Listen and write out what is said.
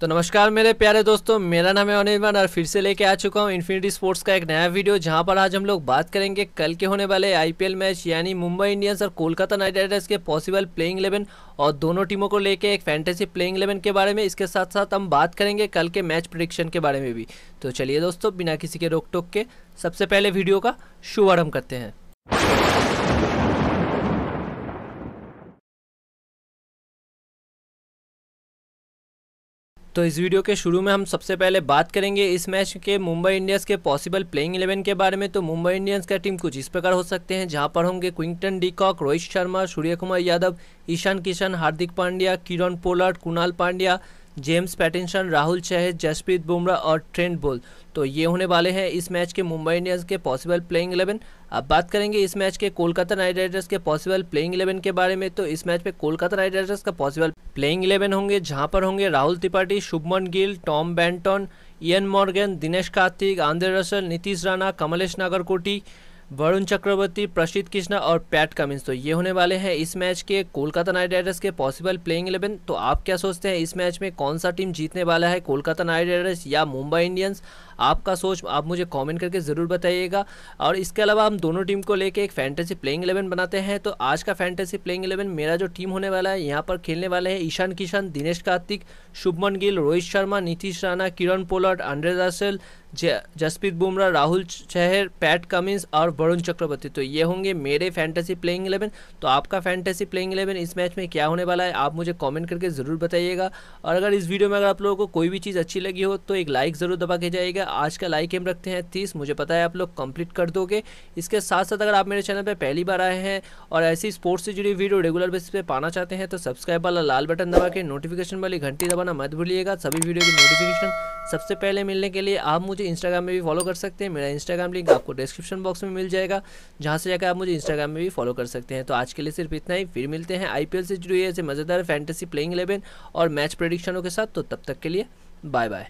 तो नमस्कार मेरे प्यारे दोस्तों, मेरा नाम है अनिर्बान और फिर से लेके आ चुका हूँ इन्फिनिटी स्पोर्ट्स का एक नया वीडियो जहाँ पर आज हम लोग बात करेंगे कल के होने वाले आईपीएल मैच यानी मुंबई इंडियंस और कोलकाता नाइट राइडर्स के पॉसिबल प्लेइंग इलेवन और दोनों टीमों को लेके एक फैंटेसी प्लेइंग इलेवन के बारे में। इसके साथ साथ हम बात करेंगे कल के मैच प्रडिक्शन के बारे में भी। तो चलिए दोस्तों, बिना किसी के रोक टोक के सबसे पहले वीडियो का शुभारंभ करते हैं। तो इस वीडियो के शुरू में हम सबसे पहले बात करेंगे इस मैच के मुंबई इंडियंस के पॉसिबल प्लेइंग इलेवन के बारे में। तो मुंबई इंडियंस का टीम कुछ इस प्रकार हो सकते हैं, जहाँ पर होंगे Quinton de Kock, Rohit Sharma, Surya Kumar Yadav, Ishan Kishan, Hardik Pandya, Kieron Pollard, Krunal Pandya James Pattinson Rahul Chahar Jasprit Bumrah और ट्रेंड बोल। तो ये होने वाले हैं इस मैच के मुंबई इंडियंस के पॉसिबल प्लेइंग इलेवन। अब बात करेंगे इस मैच के कोलकाता नाइट राइडर्स के पॉसिबल प्लेइंग इलेवन के बारे में। तो इस मैच में कोलकाता नाइट राइडर्स का पॉसिबल प्लेइंग इलेवन होंगे, जहाँ पर होंगे Rahul Tripathi, Shubman Gill, Tom Banton, Eoin Morgan, Dinesh Karthik Andre Russell, Nitish Rana, Kamlesh Nagarkoti Varun Chakravarthy Prasidh Krishna और पैट कमिंस। तो ये होने वाले हैं इस मैच के कोलकाता नाइट राइडर्स के पॉसिबल प्लेइंग इलेवन। तो आप क्या सोचते हैं, इस मैच में कौन सा टीम जीतने वाला है, कोलकाता नाइट राइडर्स या मुंबई इंडियंस? आपका सोच, आप मुझे कमेंट करके ज़रूर बताइएगा। और इसके अलावा हम दोनों टीम को लेके एक फैंटेसी प्लेइंग इलेवन बनाते हैं। तो आज का फैंटेसी प्लेइंग इलेवन मेरा जो टीम होने वाला है, यहाँ पर खेलने वाले हैं Ishan Kishan, Dinesh Karthik, Shubman Gill, Rohit Sharma, Nitish Rana, Kieron Pollard Andre Russell Jasprit Bumrah, Rahul Chahar, Pat Cummins और वरुण चक्रवर्ती। तो ये होंगे मेरे फैंटेसी प्लेइंग इलेवन तो आपका फैंटेसी प्लेइंग इलेवन इस मैच में क्या होने वाला है, आप मुझे कमेंट करके ज़रूर बताइएगा। और अगर इस वीडियो में अगर आप लोगों को कोई भी चीज़ अच्छी लगी हो तो एक लाइक ज़रूर दबा के जाइएगा। आज का लाइक एम रखते हैं तीस, मुझे पता है आप लोग कंप्लीट कर दोगे। इसके साथ साथ अगर आप मेरे चैनल पर पहली बार आए हैं और ऐसी स्पोर्ट्स से जुड़ी वीडियो रेगुलर बेसिस पे पाना चाहते हैं तो सब्सक्राइब वाला लाल बटन दबा के नोटिफिकेशन वाली घंटी दबाना मत भूलिएगा। सभी वीडियो की नोटिफिकेशन सबसे पहले मिलने के लिए आप मुझे इंस्टाग्राम में भी फॉलो कर सकते हैं। मेरा इंस्टाग्राम लिंक आपको डिस्क्रिप्शन बॉक्स में मिल जाएगा, जहाँ से जाकर आप मुझे इंस्टाग्राम में भी फॉलो कर सकते हैं। तो आज के लिए सिर्फ़ इतना ही, फिर मिलते हैं IPL से जुड़ी ऐसे मज़ेदार फैंटेसी प्लेइंग इलेवन और मैच प्रडिक्शनों के साथ। तो तब तक के लिए बाय बाय